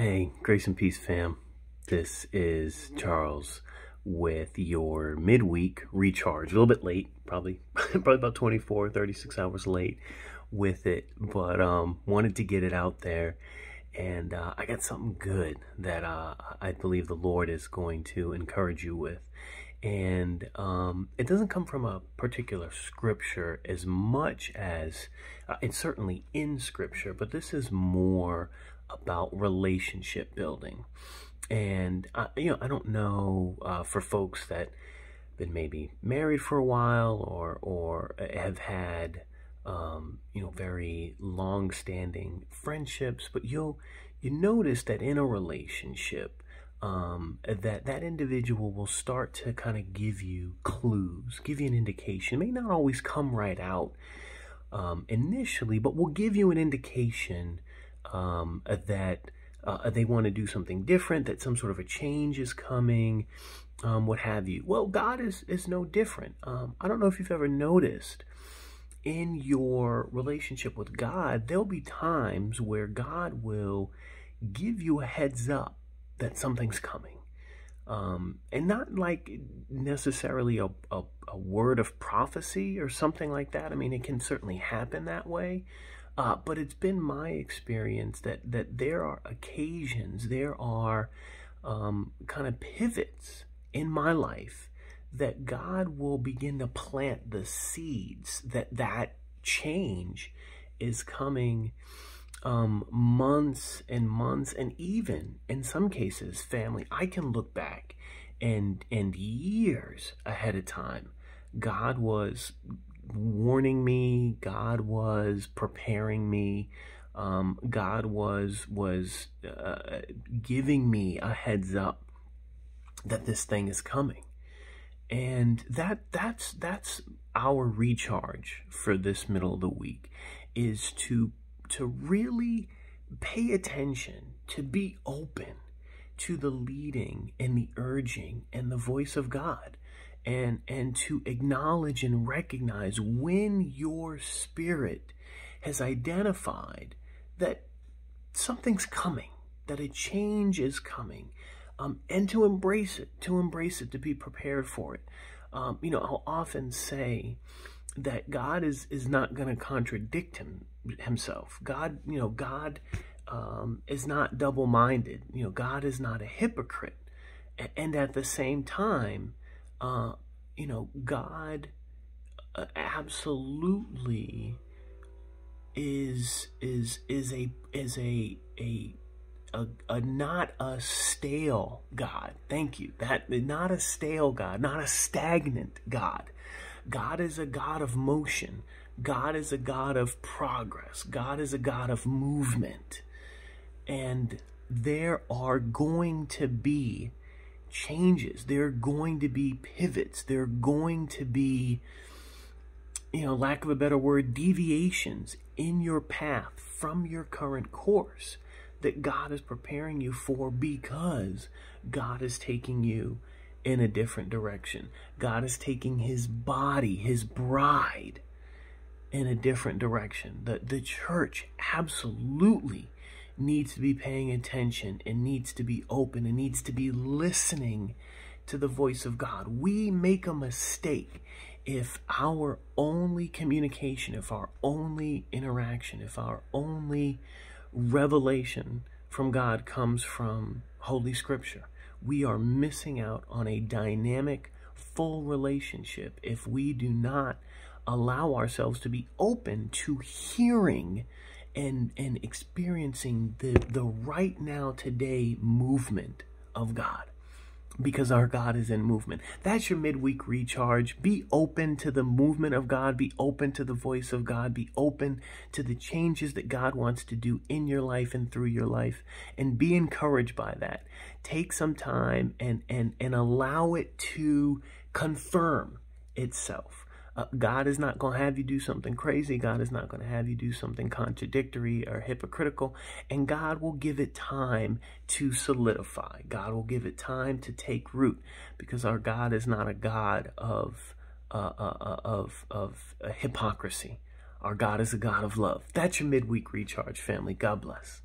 Hey, Grace and Peace fam. This is Charles with your midweek recharge. A little bit late, probably probably about 24, 36 hours late with it, but um wanted to get it out there and uh, I got something good that uh, I believe the Lord is going to encourage you with. And um, it doesn't come from a particular scripture as much as uh, it's certainly in scripture, but this is more about relationship building. And, uh, you know, I don't know uh, for folks that been maybe married for a while or, or have had, um, you know, very long standing friendships, but you'll, you notice that in a relationship, um, that that individual will start to kind of give you clues, give you an indication. It may not always come right out um, initially, but will give you an indication um, that uh, they want to do something different, that some sort of a change is coming, um, what have you. Well, God is is no different. Um, I don't know if you've ever noticed in your relationship with God, there'll be times where God will give you a heads up that something's coming. Um, and not like necessarily a, a, a, word of prophecy or something like that. I mean, it can certainly happen that way. Uh, but it's been my experience that, that there are occasions, there are um, kind of pivots in my life that God will begin to plant the seeds that that change is coming um, months and months and even in some cases family i can look back and and years ahead of time. God was warning me. God was preparing me. Um, god was was uh, giving me a heads up that this thing is coming. And that that's that's our recharge for this middle of the week is to to really pay attention, to be open to the leading and the urging and the voice of God. And, and to acknowledge and recognize when your spirit has identified that something's coming, that a change is coming, um, and to embrace it, to embrace it, to be prepared for it. Um, you know, I'll often say that God is, is not going to contradict him, himself. God, you know, God um, is not double-minded. You know, God is not a hypocrite. And at the same time, uh, you know, God uh, absolutely is is is a is a a a, a, not a stale God. Thank you. That not a stale God, not a stagnant God. God is a God of motion. God is a God of progress. God is a God of movement. And there are going to be changes. There are going to be pivots. There are going to be, you know, lack of a better word, deviations in your path from your current course that God is preparing you for because God is taking you in a different direction. God is taking his body, his bride, in a different direction. The, the church absolutely needs to be paying attention and needs to be open and needs to be listening to the voice of God. We make a mistake if our only communication, if our only interaction, if our only revelation from God comes from Holy Scripture. We are missing out on a dynamic, full relationship if we do not allow ourselves to be open to hearing and and experiencing the the right now today movement of God because our God is in movement. That's your midweek recharge. Be open to the movement of God. Be open to the voice of God. Be open to the changes that God wants to do in your life and through your life. And be encouraged by that. Take some time and, and, and allow it to confirm itself. Uh, God is not going to have you do something crazy. God is not going to have you do something contradictory or hypocritical. And God will give it time to solidify. God will give it time to take root because our God is not a God of, uh, uh, uh of, of hypocrisy. Our God is a God of love. That's your midweek recharge, family. God bless.